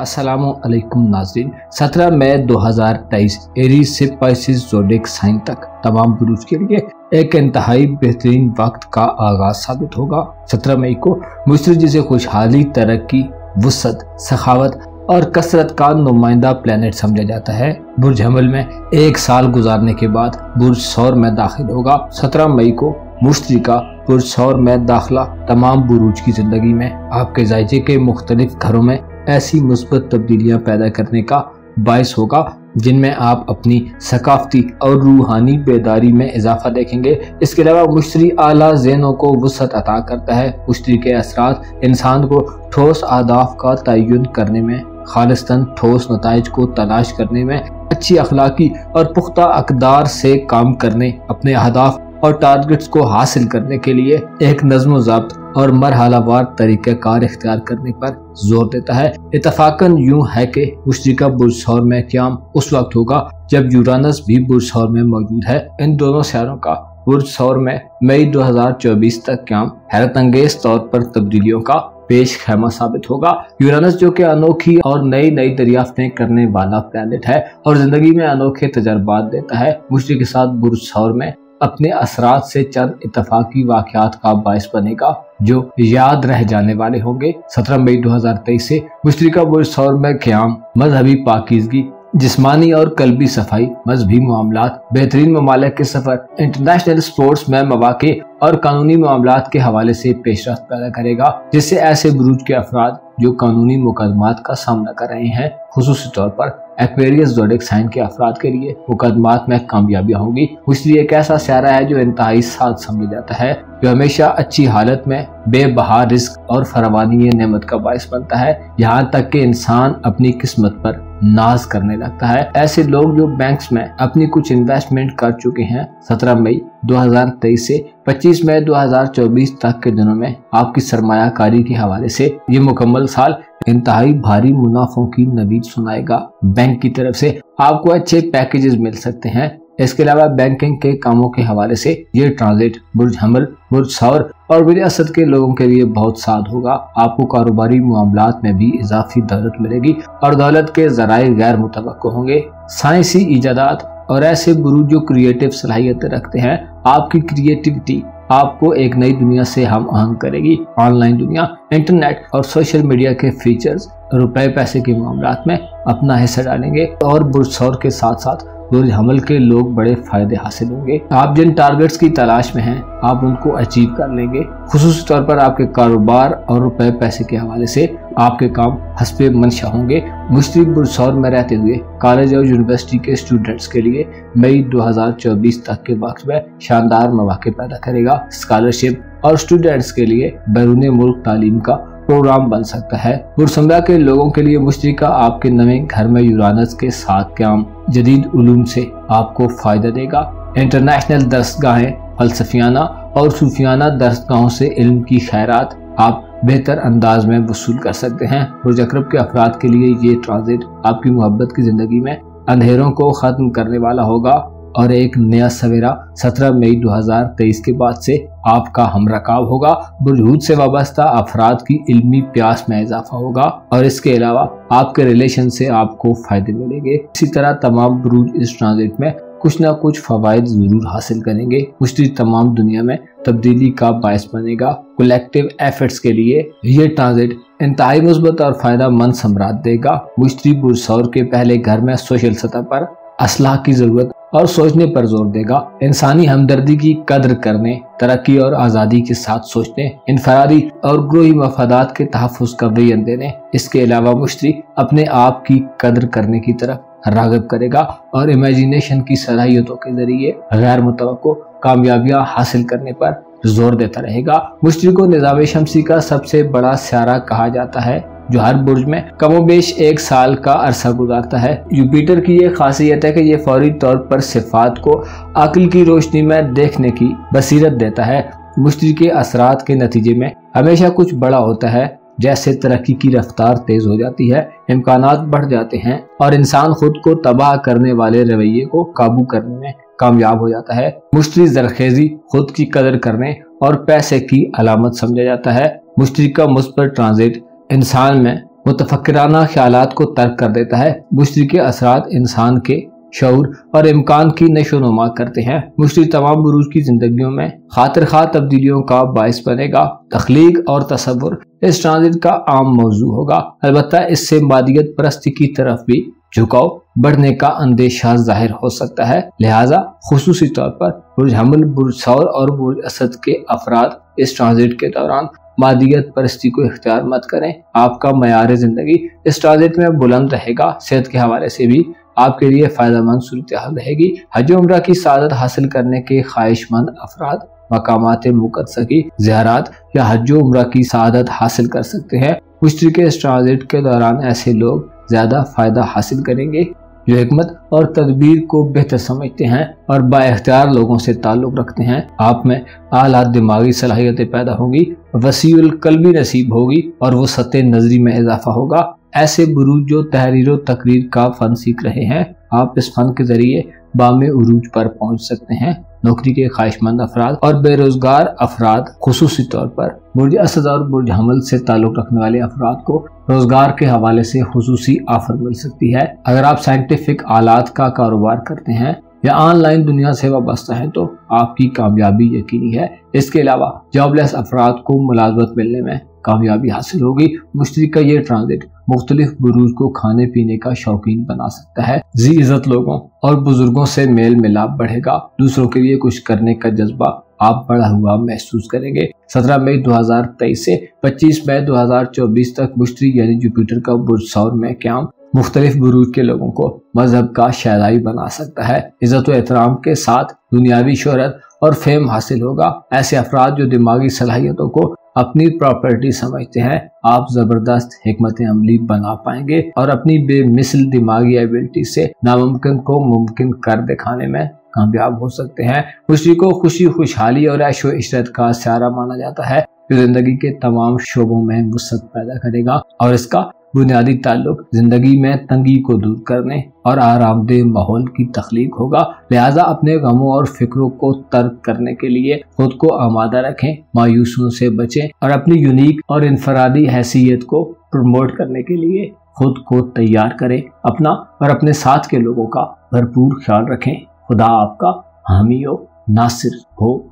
असलकुम नाजरीन। 17 मई 2023 एरी से पाइसिस जोडिक साइन तक। तमाम बुरुज के लिए एक इंतहाई बेहतरीन वक्त का आगाज़ साबित होगा। 17 मई को मुस्तर जिसे खुशहाली, तरक्की, वसत, सखावत और कसरत का नुमाइंदा प्लेनेट समझा जाता है। बुर्ज हमल में एक साल गुजारने के बाद बुर्ज सौर में दाखिल होगा। 17 मई को मुश्तरी का पुरसौर में दाखिला। तमाम बुरूज की ज़िंदगी में आपके जायजे के मुख्तलिफ़ घरों में ऐसी मुस्बत तब्दीलियाँ पैदा करने का बायस होगा, जिनमें आप अपनी सकाफती और रूहानी बेदारी में इजाफा देखेंगे। इसके अलावा मुश्तरी आला जहनों को वसत अता करता है। मुश्तरी के असरात इंसान को ठोस आदाफ का तयन करने में, खालिस्तान ठोस नतज को तलाश करने में, अच्छी अखलाकी और पुख्ता अकदार से काम करने, अपने अहदाफ और टारगेट्स को हासिल करने के लिए एक नज्म जब्त और मरहलावार तरीके कार इख्तियार करने पर ज़ोर देता है। इतफाकन यूँ है कि मुश्तिका बुरसौर में क्याम उस वक्त होगा जब यूरानस भी बुरसौर में मौजूद है। इन दोनों शहरों का बुरसौर में मई 2024 तक क्याम हैरत अंगेज तौर पर तब्दीलियों का पेश खैमा साबित होगा। यूरानस जो कि अनोखी और नई नई दरियाफ्तें करने वाला प्लैनेट है और ज़िंदगी में अनोखे तजर्बात देता है मुश्तिक के साथ बुरसौर में अपने असरात से चंद इतफाकी वाकयात का बायस बनेगा, जो याद रह जाने वाले होंगे। 17 मई 2023 से मुश्तरका बुरसौर में क्याम, मजहबी पाकिजगी, जिसमानी और कलबी सफ़ाई, मजहबी मामला बेहतरीन ममालक के सफ़र, इंटरनेशनल स्पोर्ट्स में मौाक़े और कानूनी मामला के हवाले से पेशरफ पैदा करेगा, जिससे ऐसे बुरूज के अफराद, जो कानूनी मुकदमात का सामना कर रहे हैं, खसूस तौर पर एक्वेरियस जोडिक साइन के अफराद के लिए मुकदमात में कामयाबियाँ होगी, इसलिए एक ऐसा स्यारा है जो इंतहाई साथ समझा जाता है। जो हमेशा अच्छी हालत में बेबहा रिस्क और फरवानी नेमत का बायस बनता है, यहाँ तक कि इंसान अपनी किस्मत पर नाज करने लगता है। ऐसे लोग जो बैंक्स में अपनी कुछ इन्वेस्टमेंट कर चुके हैं 17 मई 2023 से 25 मई 2024 तक के दिनों में आपकी सरमायाकारी के हवाले से ये मुकम्मल साल इंतहाई भारी मुनाफों की नवीद सुनाएगा। बैंक की तरफ़ से आपको अच्छे पैकेजेस मिल सकते हैं इसके अलावा बैंकिंग के कामों के हवाले से ये ट्रांजिट बुर्ज हमल बुर्ज सौर और विरासत के लोगों के लिए बहुत साथ होगा। आपको कारोबारी मामला में भी इजाफी दौलत मिलेगी और दौलत के जराये गैर मुतव होंगे। साइंसी ईजादात और ऐसे गुरु जो क्रिएटिव सलाहियत रखते हैं, आपकी क्रिएटिविटी आपको एक नई दुनिया से हम आहंग करेगी। ऑनलाइन दुनिया इंटरनेट और सोशल मीडिया के फीचर्स रुपए पैसे के मामला में अपना हिस्सा डालेंगे और बुरसौर के साथ साथ बुर्ज हमल के लोग बड़े फ़ायदे हासिल होंगे। आप जिन टारगेट्स की तलाश में हैं, आप उनको अचीव कर लेंगे। खसूस तौर पर आपके कारोबार और रुपए पैसे के हवाले से आपके काम हसबे मंशा होंगे। मुश्तरी बुरसौर में रहते हुए कॉलेज और यूनिवर्सिटी के स्टूडेंट्स के लिए मई 2024 तक के वक्त में शानदार मौके पैदा करेगा। स्कॉलरशिप और स्टूडेंट्स के लिए बैरून मुल्क तालीम का प्रोग्राम बन सकता है। बुरसमरा के लोगों के लिए मुश्तरीका आपके नवे घर में यूरानस के साथ क्याम जदीद उलूम से आपको फ़ायदा देगा। इंटरनेशनल दरसगाहें, फलसफियाना और सूफियाना दरसगाहों से इल्म की खैरात आप बेहतर अंदाज में वसूल कर सकते हैं। बुरज अकरब के अफराद के लिए ये ट्रांजिट आपकी मोहब्बत की ज़िंदगी में अंधेरों को ख़त्म करने वाला होगा। और एक नया सवेरा 17 मई 2023 के बाद से आपका हम रकाब होगा। बुरहूद से वाबस्ता अफराद की इल्मी प्यास में इजाफा होगा और इसके अलावा आपके रिलेशन से आपको फ़ायदे मिलेंगे। इसी तरह तमाम बुरूज इस ट्रांजिट में कुछ ना कुछ फवायद ज़रूर हासिल करेंगे। मुश्तरी तमाम दुनिया में तब्दीली का बायस बनेगा। कलेक्टिव एफर्ट्स के लिए ये ट्रांजिट इंतहाई मुस्बत और फ़ायदा मंद सम्राट देगा। मुश्तरी बुरसौर के पहले घर में सोशल सतह पर असलाह की ज़रूरत और सोचने पर ज़ोर देगा। इंसानी हमदर्दी की कदर करने, तरक्की और आज़ादी के साथ सोचने, इनफरादी और ग्रोही मफादात के तहफ़ का बेन देने। इसके अलावा मुश्तरी अपने आप की कदर करने की तरफ़ रागब करेगा और इमेजिनेशन की सलाहियतों के ज़रिए गैर मुतव कामयाबियाँ हासिल करने पर ज़ोर देता रहेगा। मुश्तरी को निज़ाम शमसी का सबसे बड़ा स्यारा कहा जाता है। जो हर बुर्ज में कमोबेश एक साल का अरसा गुजारता है। जुपिटर की यह खासियत है कि ये फौरी तौर पर सिफात को अकल की रोशनी में देखने की बसीरत देता है। मुश्तरी के असरात के नतीजे में हमेशा कुछ बड़ा होता है, जैसे तरक्की की रफ्तार तेज हो जाती है इम्कान बढ़ जाते हैं और इंसान खुद को तबाह करने वाले रवैये को काबू करने में कामयाब हो जाता है। मुश्तरी जरखेजी खुद की कदर करने और पैसे की अलामत समझा जाता है। मुश्तरी का मुस्बर ट्रांजिट इंसान में मुतफकराना ख्याल को तर्क कर देता है। मुश्तरी के असरात इंसान के शौर और इम्कान की नशो नुमा करते हैं। मुश्तरी तमाम बुरूज की जिंदगियों में खातर खा तब्दीलियों का बायस बनेगा। तखलीक और तस्वुर इस ट्रांजिट का आम मौजू होगा। अलबत् इससे मादियत परस्ती की तरफ़ भी झुकाव बढ़ने का अंदेशा ज़ाहिर हो सकता है। लिहाजा खसूसी तौर पर बुरज हमल बुरज सौर और बुरज असद के अफराद इस ट्रांजिट के दौरान मादियत परस्ती को इख्तियार मत करें। आपका मैार ज़िंदगी इस ट्रांजिट में बुलंद रहेगा। सेहत के हवाले से भी आपके लिए फ़ायदा मंद सूरत रहेगी। हज उम्र की सादत हासिल करने के ख्वाहिशमंद अफराद मकाम मुकदसा की जहरात या हज उम्र की सादत हासिल कर सकते हैं। मुश्तरी के इस ट्रांजिट के दौरान ऐसे लोग ज़्यादा फ़ायदा हासिल करेंगे। जो हमत और तदबीर को बेहतर समझते हैं और बाख्तियार लोगों से ताल्लुक़ रखते हैं, आप में आला दिमागी सलाहियतें पैदा होंगी वसील कलबी नसीब होगी और वो सतह नजरी में इजाफा होगा। ऐसे बुरूज जो तहरीर तकरीर का फ़न सीख रहे हैं। आप इस फ़न के ज़रिए बाम उरूज पर पहुँच सकते हैं। नौकरी के ख्वाहिशमंद अफराद और बेरोजगार अफराद, खसूसी तौर पर बुरज असद और बुरज हमल से ताल्लुक रखने वाले अफराद को रोज़गार के हवाले से खसूसी ऑफ़र मिल सकती है। अगर आप साइंटिफिक आलात का कारोबार करते हैं या ऑनलाइन दुनिया से वाबस्ता है तो आपकी कामयाबी यकीनी है। इसके अलावा जॉबलेस अफराद को मुलाजमत मिलने में कामयाबी हासिल होगी। मुश्तरी का ये ट्रांजिट मुख्तलिफ़ बुरूज को खाने पीने का शौकीन बना सकता है। जी इज़्ज़त लोगों और बुज़ुर्गों से मेल मिलाप बढ़ेगा। दूसरों के लिए कुछ करने का जज्बा आप बढ़ा हुआ महसूस करेंगे। 17 मई 2023 से 25 मई 2024 तक मुश्तरी यानी जुपिटर का बुर्ज सौर में क्याम मुख्तलिफ़ बुरूज के लोगों को मज़हब का शहदाई बना सकता है। इज़्ज़त एहतराम के साथ दुनियावी शहरत और फेम हासिल होगा। ऐसे अफराद जो दिमागी सलाहियतों को अपनी प्रॉपर्टी समझते हैं। आप ज़बरदस्त हमत अमली बना पाएँगे और अपनी बेमिसल दिमागी एबिलिटी से नामुमकिन को मुमकिन कर दिखाने में कामयाब हो सकते हैं। खुशी को खुशी, खुशहाली और ऐशो इशरत का सहारा माना जाता है। जो ज़िंदगी के तमाम शोबों में वसत पैदा करेगा और इसका बुनियादी ताल्लुक ज़िंदगी में तंगी को दूर करने और आरामदेह माहौल की तख्लीक होगा। लिहाजा अपने गमों और फिक्रों को तर्क करने के लिए खुद को आमादा रखें, मायूसों से बचें और अपनी यूनिक और इनफरादी हैसियत को प्रमोट करने के लिए खुद को तैयार करें। अपना और अपने साथ के लोगों का भरपूर ख्याल रखें। खुदा आपका हामी हो, नासिर हो।